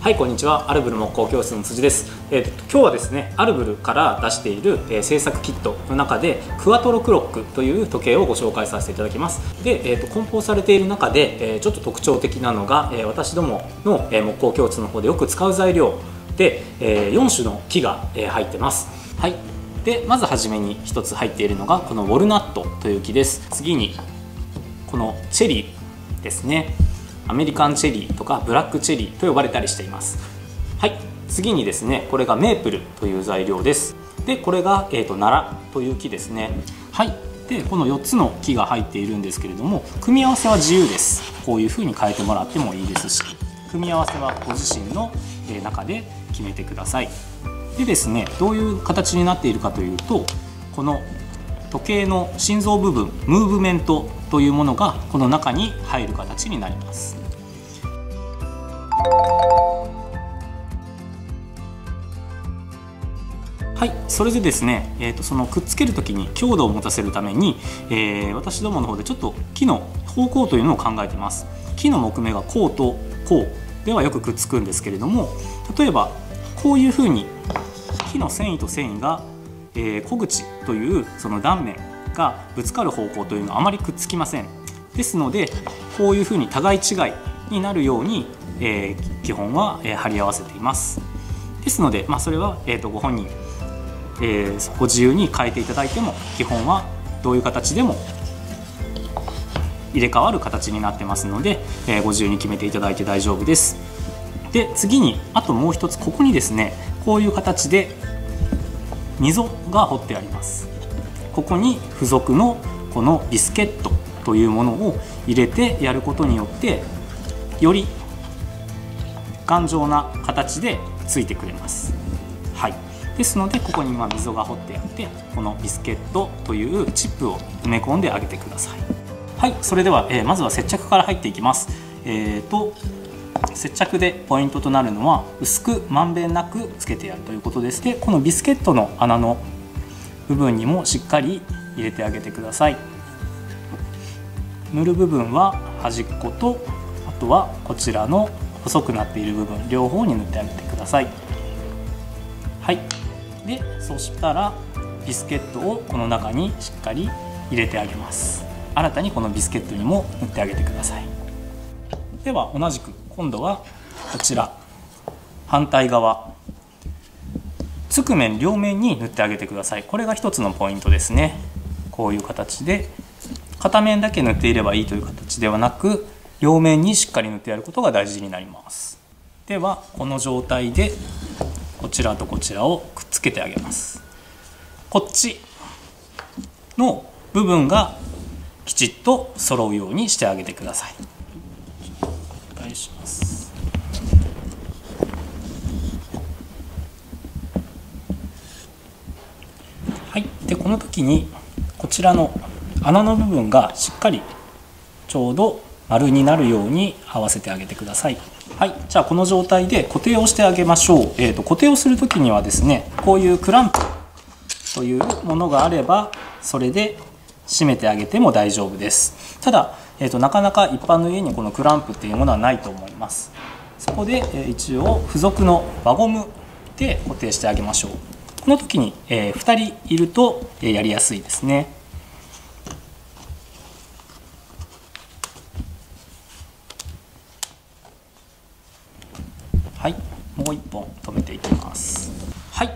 はいこんにちは。アルブル木工教室の辻です、えーと、今日はですねアルブルから出している、えー、制作キットの中でクワトロクロックという時計をご紹介させていただきます。で、えーと、梱包されている中で、えー、ちょっと特徴的なのが、えー、私どもの、え木工教室の方でよく使う材料で、え4種の木が、え入ってます。はい。でまずはじめに1つ入っているのがこのウォルナットという木です。次にこのチェリーですね。アメリカンチェリーとかブラックチェリーと呼ばれたりしています。はい。次にですねこれがメープルという材料です。でこれが、えーと、奈良という木ですね。はい。でこの4つの木が入っているんですけれども組み合わせは自由です。こういうふうに変えてもらってもいいですし組み合わせはご自身の中で決めてください。でですねどういう形になっているかというとこの時計の心臓部分ムーブメントというものがこの中に入る形になります。はいそれでですね、えーと、そのくっつける時に強度を持たせるために、えー、私どもの方でちょっと木の方向というのを考えています。木の木目がこうとこうではよくくっつくんですけれども例えばこういうふうに木の繊維と繊維が、えー、小口というその断面がぶつかる方向というのはあまりくっつきません。ですのでこういうふうに互い違いになるように、えー、基本は、えー、貼り合わせています。ですので、まあ、それは、えーと、ご本人、えー、ご自由に変えていただいても基本はどういう形でも入れ替わる形になってますので、えー、ご自由に決めていただいて大丈夫です。で次にあともう一つここにですねこういう形で溝が彫ってありますここに付属のこのビスケットというものを入れてやることによってより頑丈な形でついてくれます。はい、ですのでここにま溝が彫ってあってこのビスケットというチップを埋め込んであげてください。はいそれでは、えー、まずは接着から入っていきます。えーと接着でポイントとなるのは薄くまんべんなくつけてやるということです。でこのビスケットの穴の部分にもしっかり入れてあげてください。塗る部分は端っことあとはこちらの細くなっている部分両方に塗ってあげてください。はい。でそしたらビスケットをこの中にしっかり入れてあげます。新たにこのビスケットにも塗ってあげてください。では同じく今度はこちら。反対側。つく面両面に塗ってあげてください。これが一つのポイントですね。こういう形で。片面だけ塗っていればいいという形ではなく両面にしっかり塗ってやることが大事になります。ではこの状態でこちらとこちらをくっつけてあげます。こっちの部分がきちっと揃うようにしてあげてくださいお願い。しますはい、でこの時にこちらの穴の部分がしっかりちょうど丸になるように合わせてあげてください。はい、じゃあこの状態で固定をしてあげましょう。えーと、固定をする時にはですねこういうクランプというものがあればそれで締めてあげても大丈夫です。ただ、えーと、なかなか一般の家にこのクランプっていうものはないと思います。そこで、え、一応付属の輪ゴムで固定してあげましょう。この時に、え、2人いると、えやりやすいですね。はい、もう1本止めていきます。はい、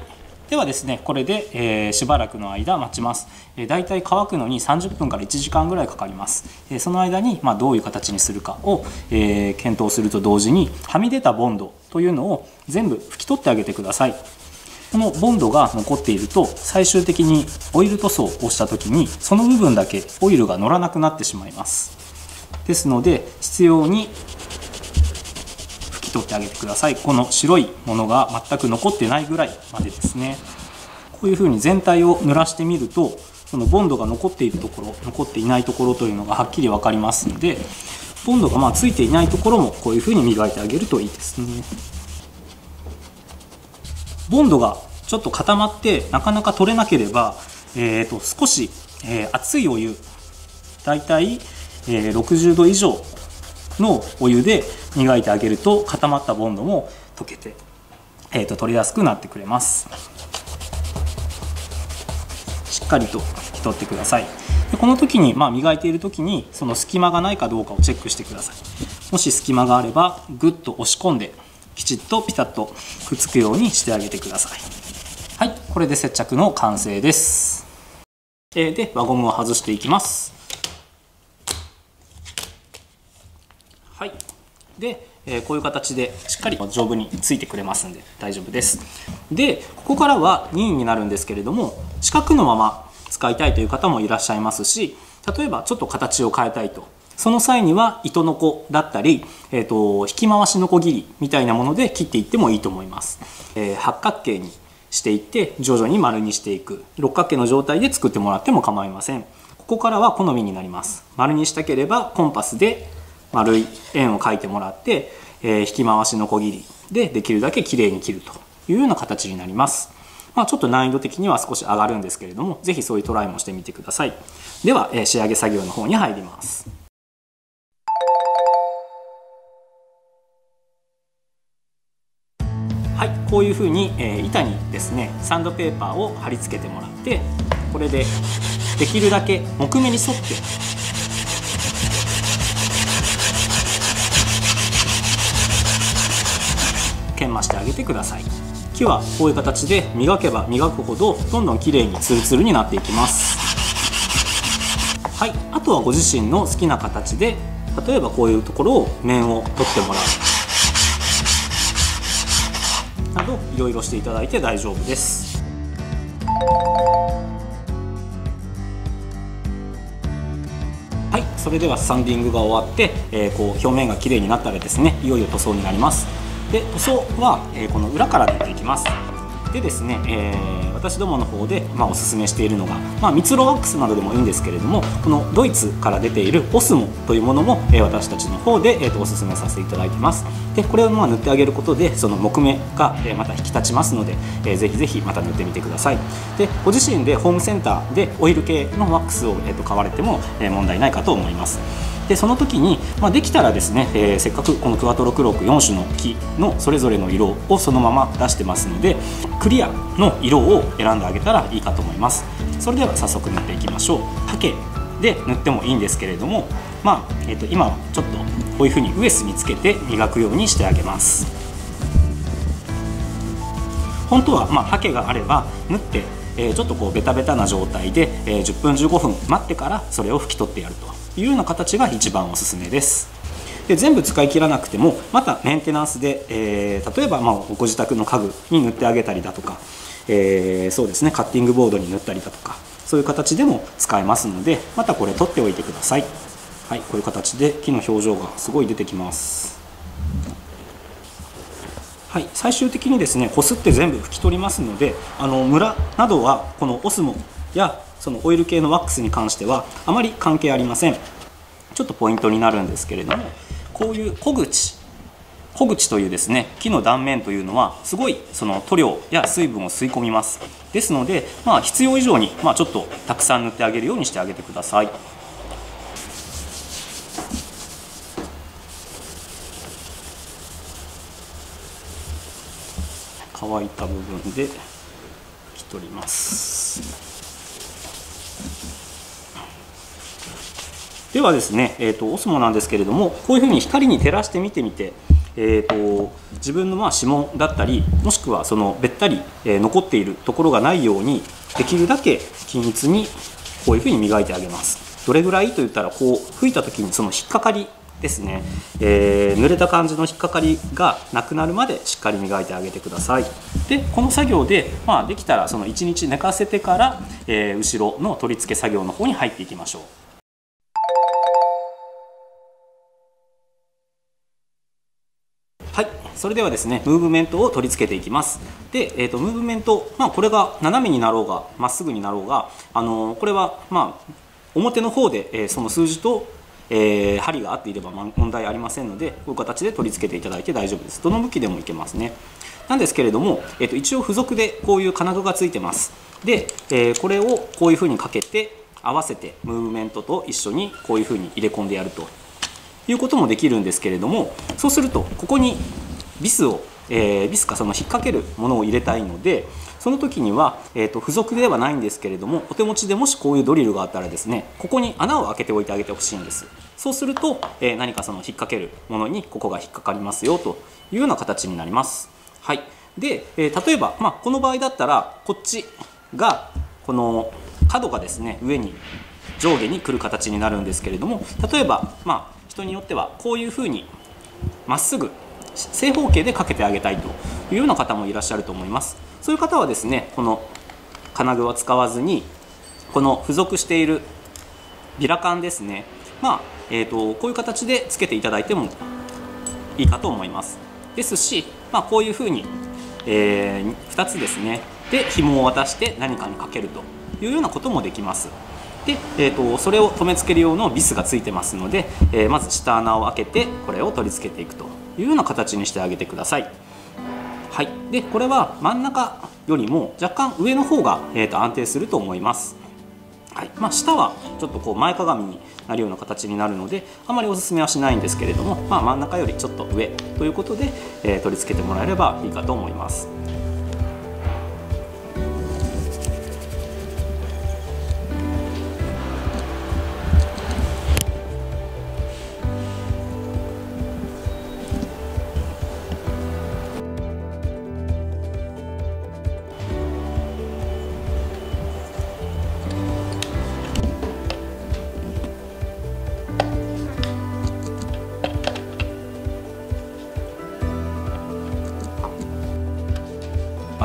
ではですねこれで、えー、しばらくの間待ちます、えー、だいたい乾くのに30分から1時間ぐらいかかります、えー、その間に、まあ、どういう形にするかを、え検討すると同時にはみ出たボンドというのを全部拭き取ってあげてください。このボンドが残っていると最終的にオイル塗装をした時にその部分だけオイルが乗らなくなってしまいます。ですので必要に取ってあげてください。この白いものが全く残ってないぐらいまでですね。こういうふうに全体を濡らしてみるとそのボンドが残っているところ残っていないところというのがはっきり分かりますのでボンドがまあついていないところもこういうふうに磨いてあげるといいですね。ボンドがちょっと固まってなかなか取れなければ、えー、と少し、え、熱いお湯だいたい、え60度以上のお湯で磨いてあげると固まったボンドも溶けて、えー、と取りやすくなってくれます。しっかりと拭き取ってください。でこの時に、まあ、磨いている時にその隙間がないかどうかをチェックしてください。もし隙間があればぐっと押し込んできちっとピタッとくっつくようにしてあげてください。はいこれで接着の完成です。で輪ゴムを外していきますはいで、え、こういう形でしっかり丈夫についてくれますんで大丈夫です。でここからは任意になるんですけれども四角のまま使いたいという方もいらっしゃいますし例えばちょっと形を変えたいと。その際には糸のこだったり、えーと、引き回しのこ切りみたいなもので切っていってもいいと思います、えー、八角形にしていって徐々に丸にしていく。六角形の状態で作ってもらっても構いません。ここからは好みになります。丸にしたければコンパスで丸い円を描いてもらって、えー、引き回しのこぎりでできるだけ綺麗に切るというような形になります。まあ、ちょっと難易度的には少し上がるんですけれども、ぜひそういうトライもしてみてください。では、えー、仕上げ作業の方に入ります。はい、こういうふうに、えー、板にですねサンドペーパーを貼り付けてもらってこれでできるだけ木目に沿って研磨してあげてください。木はこういう形で磨けば磨くほどどんどん綺麗にツルツルになっていきます。はい。あとはご自身の好きな形で例えばこういうところを面を取ってもらう。などいろいろしていただいて大丈夫です。はい。それではサンディングが終わって、えー、こう表面が綺麗になったらですねいよいよ塗装になります。で塗装は、えー、この裏から塗っていきます。でですね、えー、私どもの方で、まあ、おすすめしているのが、まあ、蜜ろワックスなどでもいいんですけれどもこのドイツから出ているオスモというものも、えー、私たちの方で、えーと、おすすめさせていただいてます。でこれをまあ塗ってあげることでその木目が、えー、また引き立ちますので、えー、ぜひぜひまた塗ってみてください。でご自身でホームセンターでオイル系のワックスを、えーと買われても、え、問題ないかと思います。でその時に、まあ、できたらですね、えー、せっかくこのクワトロクローク4種の木のそれぞれの色をそのまま出してますのでクリアの色を選んであげたらいいかと思います。それでは早速塗っていきましょう。ハケで塗ってもいいんですけれどもまあ、えー、と今はちょっとこういうふうにウエスにつけて磨くようにしてあげます。本当はまあハがあれば縫ってえー、ちょっとこうベタベタな状態で、えー、10分15分待ってからそれを拭き取ってやると。いうような形が一番おすすめです。で全部使い切らなくてもまたメンテナンスで、えー、例えばまあご自宅の家具に塗ってあげたりだとか、えー、そうですねカッティングボードに塗ったりだとかそういう形でも使えますのでまたこれ取っておいてください。はいこういう形で木の表情がすごい出てきます。はい、最終的にですねこすって全部拭き取りますのであのムラなどはこのオスモやそのオイル系のワックスに関してはあまり関係ありません。ちょっとポイントになるんですけれどもこういう小口小口というですね木の断面というのはすごいその塗料や水分を吸い込みます。ですので、まあ、必要以上に、まあ、ちょっとたくさん塗ってあげるようにしてあげてください。乾いた部分で拭き取ります。ではですね、えーと、オスモなんですけれどもこういうふうに光に照らして見てみて、えーと、自分のまあ指紋だったりもしくはそのべったり、え、残っているところがないようにできるだけ均一にこういうふうに磨いてあげます。どれぐらいと言ったらこう吹いた時にその引っかかりですね、えー、濡れた感じの引っかかりがなくなるまでしっかり磨いてあげてください。でこの作業で、まあ、できたらその1日寝かせてから、えー、後ろの取り付け作業の方に入っていきましょう。はい。それではですねムーブメントを取り付けていきます。で、えーと、ムーブメント、まあ、これが斜めになろうがまっすぐになろうが、あのー、これはまあ表の方で、えー、その数字とえー、針が合っていれば問題ありませんのでこういう形で取り付けていただいて大丈夫です。どの向きでもいけますね。なんですけれども、えー、と一応付属でこういう金具がついてます。で、えー、これをこういうふうにかけて合わせてムーブメントと一緒にこういうふうに入れ込んでやると。いうこともできるんですけれどもそうするとここにビスをえー、ビスかその引っ掛けるものを入れたいのでその時には、えーと、付属ではないんですけれどもお手持ちでもしこういうドリルがあったらですねここに穴を開けておいてあげてほしいんです。そうすると、えー、何かその引っ掛けるものにここが引っかかりますよというような形になります。はい。で、えー、例えば、まあ、この場合だったらこっちがこの角がですね上に上下に来る形になるんですけれども例えば、まあ、人によってはこういうふうにまっすぐ正方形でかけてあげたいというような方もいらっしゃると思います。そういう方はですねこの金具は使わずにこの付属しているビラカンですね。まあ、えーと、こういう形でつけていただいてもいいかと思います。ですし、まあ、こういうふうに、えー、2つですね。で紐を渡して何かにかけるというようなこともできます。で、えーと、それを留め付ける用のビスがついてますので、えー、まず下穴を開けてこれを取り付けていくというような形にしてあげてください。はい、でこれは真ん中よりも若干上の方が、えーと、安定すると思います。はいまあ、下はちょっとこう前かがみになるような形になるのであまりおすすめはしないんですけれども、まあ、真ん中よりちょっと上ということで、えー、取り付けてもらえればいいかと思います。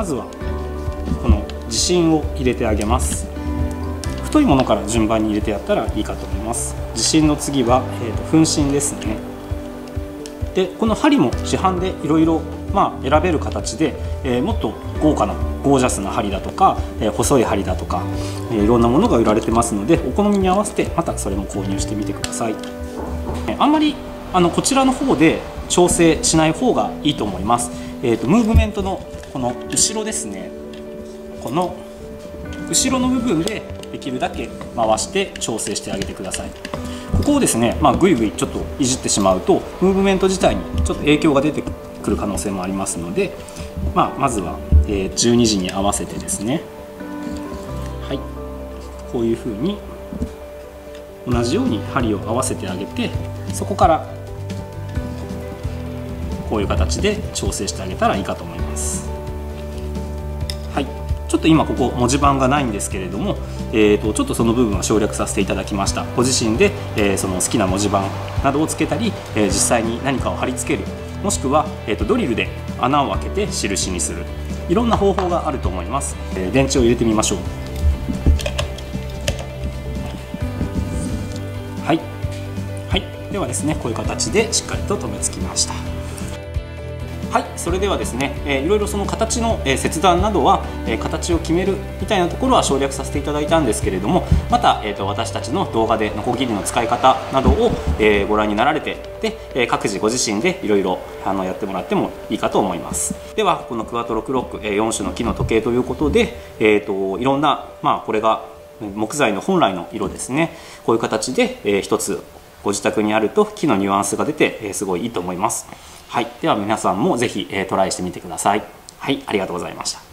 ずはこの地震を入れてあげます。太いものから順番に入れてやったらいいかと思います。地震の次は、えーと、粉芯ですね。でこの針も市販でいろいろま選べる形で、えー、もっと豪華なゴージャスな針だとか、えー、細い針だとか、えー、いろんなものが売られてますのでお好みに合わせてまたそれも購入してみてください、えあんまりあのこちらの方で調整しない方がいいと思います、えーとムーブメントのこの後ろですね。この後ろの部分でできるだけ回して調整してあげてください。ここをですね、まあ、ぐいぐいちょっといじってしまうとムーブメント自体にちょっと影響が出てくる可能性もありますので、まあ、まずは、え12時に合わせてですね。はい。こういうふうに同じように針を合わせてあげてそこからこういう形で調整してあげたらいいかと思います。ちょっと今ここ文字盤がないんですけれども、えーと、ちょっとその部分は省略させていただきました。ご自身で、えー、その好きな文字盤などをつけたり、えー、実際に何かを貼り付ける。もしくは、えーと、ドリルで穴を開けて印にする。いろんな方法があると思います、えー、電池を入れてみましょう。はい、はい、ではですねこういう形でしっかりと留めつきました。はいそれではですね、えー、いろいろその形の、えー、切断などは、えー、形を決めるみたいなところは省略させていただいたんですけれどもまた、えーと、私たちの動画でノコギリの使い方などを、えー、ご覧になられてで、えー、各自ご自身でいろいろやってもらってもいいかと思います。ではこのクワトロクロック、えー、4種の木の時計ということで、えーと、いろんな、まあ、これが木材の本来の色ですね。こういう形で、えー、一つご自宅にあると木のニュアンスが出て、えー、すごいいいと思いますはい、では皆さんもぜひ、えー、トライしてみてください。はい、ありがとうございました。